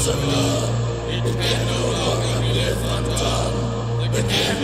Lucifer. It can no longer be left undone. The